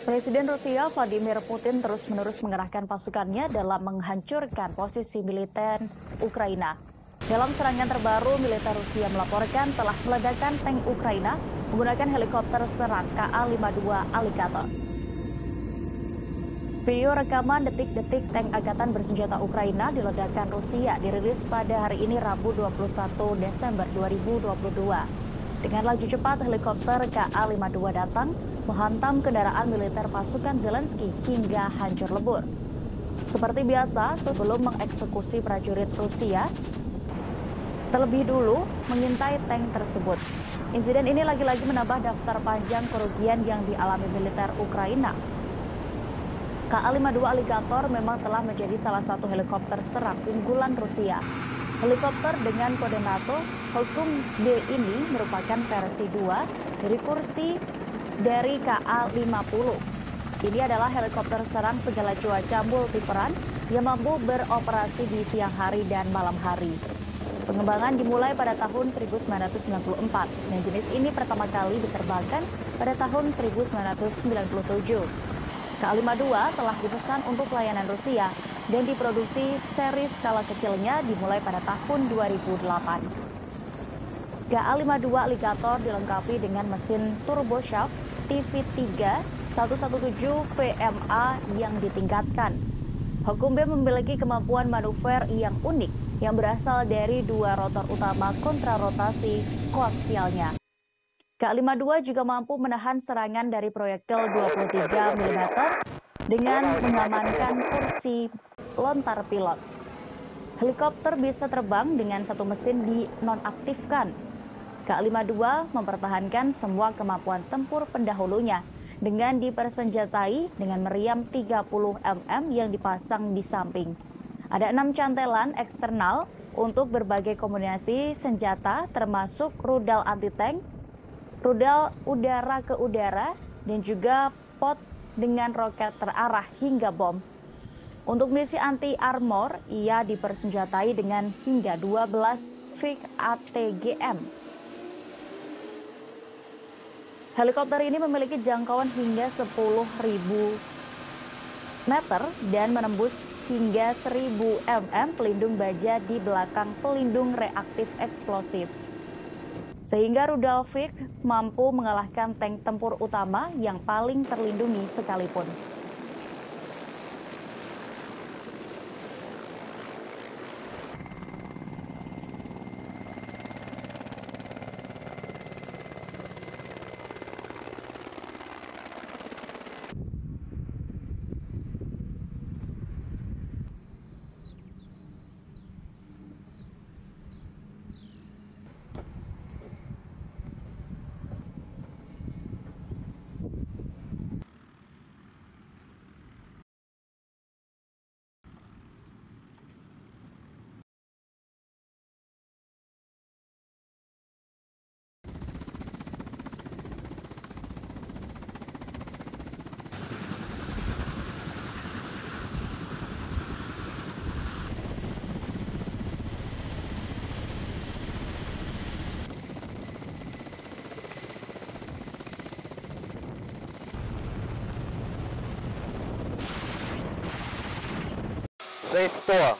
Presiden Rusia Vladimir Putin terus-menerus mengerahkan pasukannya dalam menghancurkan posisi militer Ukraina. Dalam serangan terbaru, militer Rusia melaporkan telah meledakkan tank Ukraina menggunakan helikopter serang KA-52 Alligator. Video rekaman detik-detik tank angkatan bersenjata Ukraina diledakkan Rusia dirilis pada hari ini Rabu 21 Desember 2022. Dengan laju cepat, helikopter KA-52 datang menghantam kendaraan militer pasukan Zelensky hingga hancur lebur. Seperti biasa, sebelum mengeksekusi prajurit Rusia, terlebih dulu mengintai tank tersebut. Insiden ini lagi-lagi menambah daftar panjang kerugian yang dialami militer Ukraina. KA-52 Alligator memang telah menjadi salah satu helikopter serang unggulan Rusia Helikopter dengan kode NATO Hukum D ini merupakan versi 2 dari kursi dari KA-50. Ini adalah helikopter serang segala cuaca multiperan yang mampu beroperasi di siang hari dan malam hari. Pengembangan dimulai pada tahun 1994 dan jenis ini pertama kali diterbangkan pada tahun 1997. K-52 telah dipesan untuk pelayanan Rusia dan diproduksi seri skala kecilnya dimulai pada tahun 2008. GA-52 Alligator dilengkapi dengan mesin turboshaft TV3 117 PMA yang ditingkatkan. Hukum B memiliki kemampuan manuver yang unik yang berasal dari dua rotor utama kontrarotasi koaksialnya. K-52 juga mampu menahan serangan dari proyektil 23 mm dengan mengamankan kursi lontar pilot. Helikopter bisa terbang dengan satu mesin dinonaktifkan. K-52 mempertahankan semua kemampuan tempur pendahulunya dengan dipersenjatai dengan meriam 30 mm yang dipasang di samping. Ada enam cantelan eksternal untuk berbagai kombinasi senjata termasuk rudal anti-tank, rudal udara ke udara, dan juga pot dengan roket terarah hingga bom. Untuk misi anti-armor, ia dipersenjatai dengan hingga 12 FIG ATGM. Helikopter ini memiliki jangkauan hingga 10.000 meter dan menembus hingga 1000 mm pelindung baja di belakang pelindung reaktif eksplosif. Sehingga rudal FIG mampu mengalahkan tank tempur utama yang paling terlindungi sekalipun. 6100.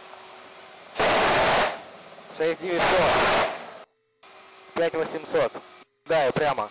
6900. 5800. Да, и прямо.